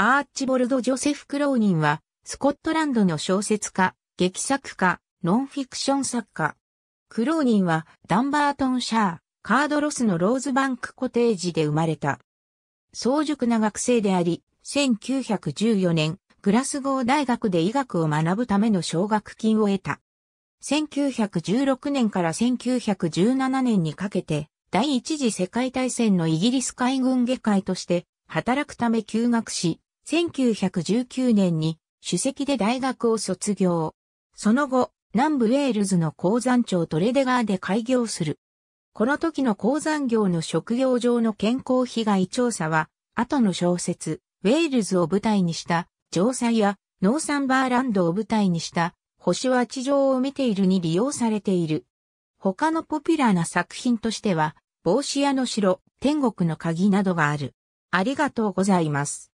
アーチボルド・ジョセフ・クローニンは、スコットランドの小説家、劇作家、ノンフィクション作家。クローニンは、ダンバートンシャー、カードロスのローズバンクコテージで生まれた。早熟な学生であり、1914年、グラスゴー大学で医学を学ぶための奨学金を得た。1916年から1917年にかけて、第一次世界大戦のイギリス海軍下界として働くため休学し、1919年に主席で大学を卒業。その後、南部ウェールズの鉱山庁トレデガーで開業する。この時の鉱山業の職業上の健康被害調査は、後の小説、ウェールズを舞台にした城塞やノーサンバーランドを舞台にした星は地上を見ているに利用されている。他のポピュラーな作品としては、帽子屋の城、天国の鍵などがある。ありがとうございます。